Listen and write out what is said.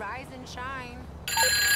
Rise and shine.